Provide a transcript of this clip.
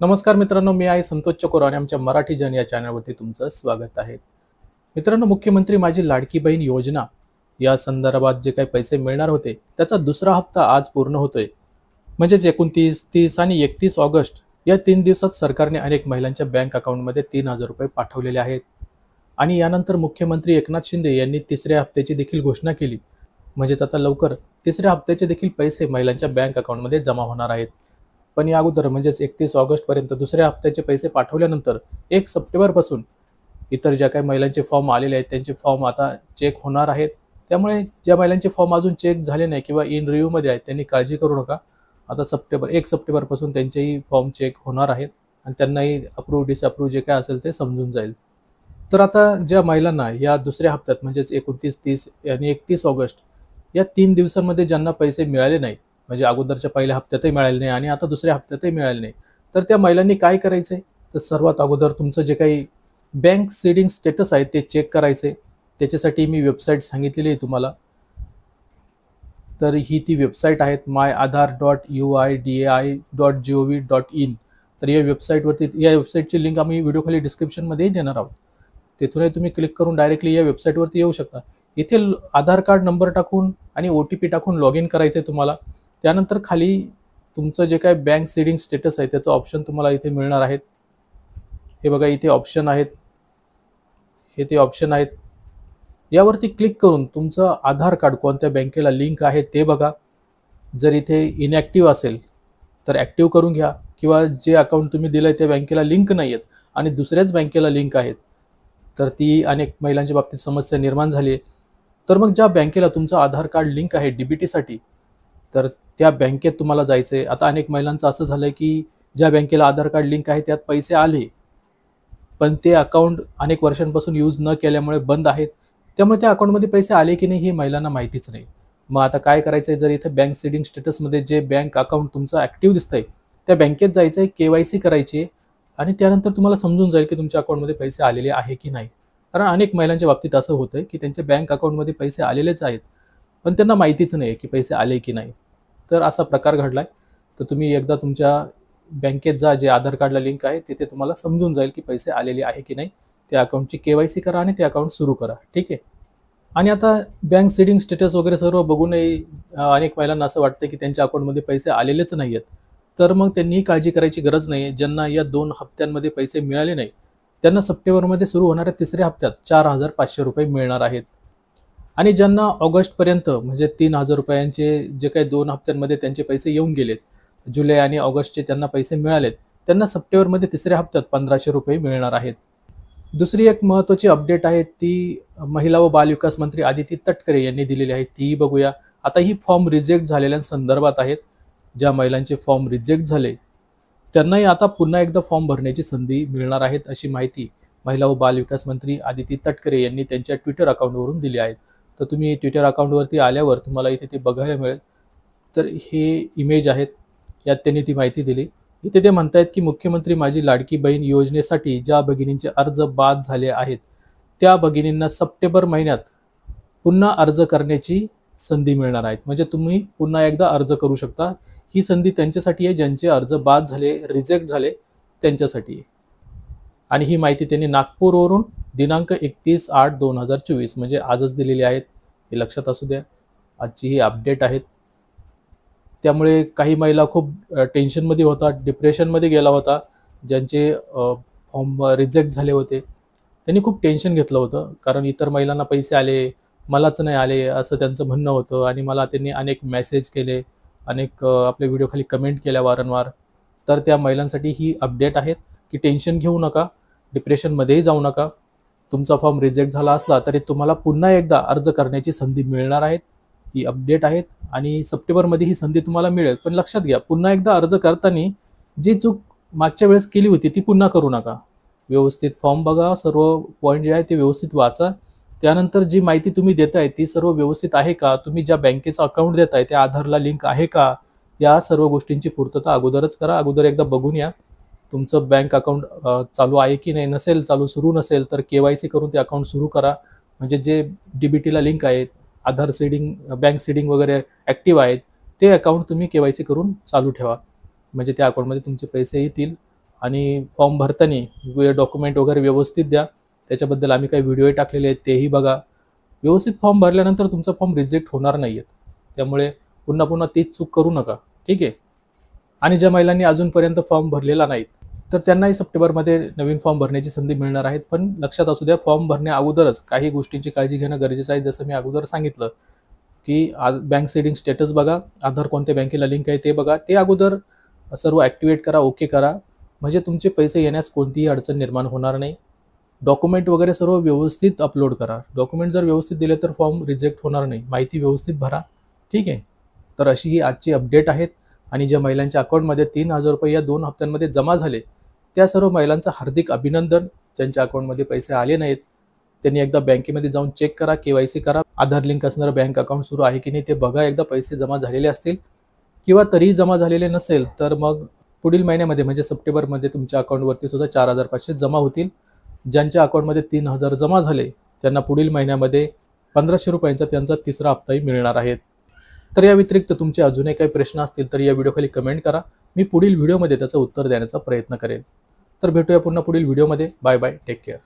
नमस्कार मित्रांनो मी आहे संतोष चकोर आणि आमच्या मराठी जन या चॅनलवरती तुमचं स्वागत आहे. मित्रांनो मुख्यमंत्री माझी लाडकी बहीण योजना या संदर्भात जे काही पैसे मिळणार होते त्याचा दुसरा हप्ता आज पूर्ण होतोय. म्हणजेच एकोणतीस तीस आणि एकतीस ऑगस्ट या तीन दिवसात सरकारने अनेक महिलांच्या बँक अकाउंटमध्ये तीन हजार रुपये पाठवलेले आहेत. आणि यानंतर मुख्यमंत्री एकनाथ शिंदे यांनी तिसऱ्या हप्त्याची देखील घोषणा केली. म्हणजेच आता लवकर तिसऱ्या हप्त्याचे देखील पैसे महिलांच्या बँक अकाउंटमध्ये जमा होणार आहेत. पण या अगोदर म्हणजेच एकतीस ऑगस्टपर्यंत दुसऱ्या हप्त्याचे पैसे पाठवल्यानंतर एक सप्टेंबरपासून इतर ज्या काही महिलांचे फॉर्म आलेले आहेत त्यांचे फॉर्म आता चेक होणार आहेत. त्यामुळे ज्या महिलांचे फॉर्म अजून चेक झाले नाही किंवा इन रिव्ह्यूमध्ये आहेत त्यांनी काळजी करू नका. आता सप्टेंबर एक सप्टेंबरपासून त्यांचेही फॉर्म चेक होणार आहेत आणि त्यांनाही अप्रूव्ह डिसअप्रूव्ह जे काय असेल ते समजून जाईल. तर आता ज्या महिलांना या दुसऱ्या हप्त्यात म्हणजेच एकोणतीस तीस आणि एकतीस ऑगस्ट या तीन दिवसांमध्ये ज्यांना पैसे मिळाले नाही म्हणजे अगोदरच्या पहिल्या हप्त्यातही मिळाले नाही आणि आता दुसऱ्या हप्त्यातही मिळाले नाही. तर त्या महिलांनी काय करायचं आहे तर सर्वात अगोदर तुमचं जे काही बँक सीडिंग स्टेटस आहे ते चेक करायचे त्याच्यासाठी मी वेबसाईट सांगितलेली आहे तुम्हाला. तर ही ती वेबसाईट आहेत my Aadhaar dot U I D A I dot G O V dot in तर या वेबसाईटवरती या वेबसाईटची लिंक आम्ही व्हिडिओ डिस्क्रिप्शनमध्येही देणार आहोत. तिथूनही तुम्ही क्लिक करून डायरेक्टली या वेबसाईटवरती येऊ शकता. इथे आधार कार्ड नंबर टाकून आणि ओ टी पी टाकून लॉग इन करायचं आहे तुम्हाला. त्यानंतर खाली तुमचं जे काय बँक सीडिंग स्टेटस आहे त्याचं ऑप्शन तुम्हाला इथे मिळणार आहेत. हे बघा इथे ऑप्शन आहेत. हे ते ऑप्शन आहेत. यावरती क्लिक करून तुमचं आधार कार्ड कोणत्या बँकेला लिंक आहे ते बघा. जर इथे इनॅक्टिव्ह असेल तर ॲक्टिव्ह करून घ्या. किंवा जे अकाउंट तुम्ही दिलं आहे त्या बँकेला लिंक नाही आहेत आणि दुसऱ्याच बँकेला लिंक आहेत तर ती अनेक महिलांच्या बाबतीत समस्या निर्माण झाली आहे. तर मग ज्या बँकेला तुमचं आधार कार्ड लिंक आहे डी बी टीसाठी तर त्या बँकेत तुम्हाला जायचं आहे आता अनेक महिलांचं असं झालं की ज्या बँकेला आधार कार्ड लिंक आहे त्यात पैसे आले पण ते अकाउंट अनेक वर्षांपासून यूज न केल्यामुळे बंद आहेत. त्यामुळे त्या अकाउंटमध्ये पैसे आले की नाही हे महिलांना माहितीच नाही. मग आता काय करायचं आहे जर इथे बँक सेडिंग स्टेटसमध्ये जे बँक अकाउंट तुमचं ॲक्टिव्ह दिसतंय त्या बँकेत जायचं आहे के वाय सी करायची आहे आणि त्यानंतर तुम्हाला समजून जाईल की तुमच्या अकाउंटमध्ये पैसे आलेले आहे की नाही. कारण अनेक महिलांच्या बाबतीत असं होतं की त्यांच्या बँक अकाउंटमध्ये पैसे आलेलेच आहेत. पण त्यांना माहितीच नाही की पैसे आले की नाही. तर असा प्रकार घडला आहे तर तुम्ही एकदा तुमच्या बँकेत जा जे आधार कार्डला लिंक आहे तिथे तुम्हाला समजून जाईल की पैसे आलेले आहे की नाही. त्या अकाउंटची के वाय सी करा आणि ते अकाउंट सुरू करा. ठीक आहे? आणि आता बँक सीडिंग स्टेटस वगैरे सर्व बघूनही अनेक महिलांना असं वाटतं की त्यांच्या अकाउंटमध्ये पैसे आलेलेच नाही आहेत तर मग त्यांनी काळजी करायची गरज नाही ज्यांना या दोन हप्त्यांमध्ये पैसे मिळाले नाही त्यांना सप्टेंबरमध्ये सुरू होणाऱ्या तिसऱ्या हप्त्यात चार हजार पाचशे रुपये मिळणार आहेत. आणि ज्यांना ऑगस्टपर्यंत म्हणजे तीन हजार रुपयांचे जे काही दोन हप्त्यांमध्ये त्यांचे पैसे येऊन गेलेत जुलै आणि ऑगस्टचे त्यांना पैसे मिळालेत त्यांना सप्टेंबरमध्ये तिसऱ्या हप्त्यात पंधराशे रुपये मिळणार आहेत. दुसरी एक महत्त्वाची अपडेट आहे ती महिला व बालविकास मंत्री आदिती तटकरे यांनी दिलेली आहे. तीही बघूया. आता ही फॉर्म रिजेक्ट झालेल्या संदर्भात आहेत. ज्या महिलांचे फॉर्म रिजेक्ट झाले त्यांनाही आता पुन्हा एकदा फॉर्म भरण्याची संधी मिळणार आहेत अशी माहिती महिला व बालविकास मंत्री आदिती तटकरे यांनी त्यांच्या ट्विटर अकाउंटवरून दिली आहेत तर तुम्ही ट्विटर अकाउंटवरती आल्यावर तुम्हाला इथे ते बघायला मिळेल. तर हे इमेज आहेत. यात त्यांनी ती माहिती दिली. इथे ते म्हणतायत की मुख्यमंत्री माझी लाडकी बहीण योजनेसाठी ज्या भगिनींचे अर्ज बाद झाले आहेत त्या भगिनींना सप्टेंबर महिन्यात पुन्हा अर्ज करण्याची संधी मिळणार आहेत. म्हणजे तुम्ही पुन्हा एकदा अर्ज करू शकता. ही संधी त्यांच्यासाठी आहे. ज्यांचे अर्ज बाद झाले रिजेक्ट झाले त्यांच्यासाठी आहे. आणि ही माहिती त्यांनी नागपूरवरून दिनांक एकतीस आठ दोन हजार चोवीस म्हणजे आजच दिलेली आहेत हे लक्षात असू द्या. आजची ही अपडेट आहेत. त्यामुळे काही महिला खूप टेन्शनमध्ये होता डिप्रेशनमध्ये गेला होता ज्यांचे फॉर्म रिजेक्ट झाले होते. त्यांनी खूप टेन्शन घेतलं होतं कारण इतर महिलांना पैसे आले मलाच नाही आले असं त्यांचं म्हणणं होतं. आणि मला त्यांनी अनेक मेसेज केले अनेक आपल्या व्हिडिओखाली कमेंट केल्या वारंवार. तर त्या महिलांसाठी ही अपडेट आहेत. की टेन्शन घेऊ नका डिप्रेशनमध्येही जाऊ नका. तुमचा फॉर्म रिजेक्ट झाला असला तरी तुम्हाला पुन्हा एकदा अर्ज करण्याची संधी मिळणार आहेत. ही अपडेट आहेत आणि सप्टेंबरमध्ये ही संधी तुम्हाला मिळेल. पण लक्षात घ्या पुन्हा एकदा अर्ज करताना जी चूक मागच्या वेळेस केली होती ती पुन्हा करू नका. व्यवस्थित फॉर्म बघा सर्व पॉईंट जे आहे ते व्यवस्थित वाचा. त्यानंतर जी माहिती तुम्ही देताय ती सर्व व्यवस्थित आहे का? तुम्ही ज्या बँकेचं अकाउंट देताय त्या आधारला लिंक आहे का? या सर्व गोष्टींची पूर्तता अगोदरच करा. अगोदर एकदा बघून या. तुमचं बँक अकाउंट चालू आहे की नाही नसेल चालू सुरू नसेल तर के वाय सी करून ते अकाउंट सुरू करा. म्हणजे जे डी बी टीला लिंक आहेत आधार सीडिंग बँक सीडिंग वगैरे ॲक्टिव्ह आहेत ते अकाउंट तुम्ही के वाय सी करून चालू ठेवा. म्हणजे त्या अकाउंटमध्ये तुमचे पैसे येतील आणि फॉर्म भरताना डॉक्युमेंट वगैरे व्यवस्थित द्या. त्याच्याबद्दल आम्ही काही व्हिडिओ टाकलेले आहेत तेही बघा. व्यवस्थित फॉर्म भरल्यानंतर तुमचा फॉर्म रिजेक्ट होणार नाही आहेत त्यामुळे पुन्हा पुन्हा तीच चूक करू नका. ठीक आहे? आणि ज्या महिलांनी अजूनपर्यंत फॉर्म भरलेला नाहीत तर त्यांनाही सप्टेंबरमध्ये नवीन फॉर्म भरण्याची संधी मिळणार आहेत. पण लक्षात असू द्या फॉर्म भरण्या अगोदरच काही गोष्टींची काळजी घेणं गरजेचं आहे. जसं मी अगोदर सांगितलं की बँक सेडिंग स्टेटस बघा आधार कोणत्या बँकेला लिंक आहे ते बघा. ते अगोदर सर्व ॲक्टिवेट करा ओके करा. म्हणजे तुमचे पैसे येण्यास कोणतीही अडचण निर्माण होणार नाही. डॉक्युमेंट वगैरे सर्व व्यवस्थित अपलोड करा. डॉक्युमेंट जर व्यवस्थित दिले तर फॉर्म रिजेक्ट होणार नाही. माहिती व्यवस्थित भरा. ठीक आहे? तर अशी ही आजची अपडेट आहेत. आणि ज्या महिलांच्या अकाउंटमध्ये तीन हजार रुपये या दोन हप्त्यांमध्ये जमा झाले त्या सर्व महिलांचं हार्दिक अभिनंदन. ज्यांच्या अकाउंटमध्ये पैसे आले नाहीत त्यांनी एकदा बँकेमध्ये जाऊन चेक करा के वाय सी करा. आधार लिंक असणारं बँक अकाउंट सुरू आहे की नाही ते बघा. एकदा पैसे जमा झालेले असतील किंवा तरीही जमा झालेले नसेल तर मग पुढील महिन्यामध्ये म्हणजे सप्टेंबरमध्ये तुमच्या अकाउंटवरती सुद्धा चार हजार पाचशे जमा होतील. ज्यांच्या अकाउंटमध्ये तीन हजार जमा झाले त्यांना पुढील महिन्यामध्ये पंधराशे रुपयांचा त्यांचा तिसरा हप्ताही मिळणार आहे. तर या व्यतिरिक्त तुमचे अजूनही काही प्रश्न असतील तर या व्हिडिओखाली कमेंट करा. मी पुढील व्हिडिओमध्ये त्याचं उत्तर देण्याचा प्रयत्न करेन. तर भेटूया पुन्हा पुढील व्हिडिओमध्ये. Bye bye take care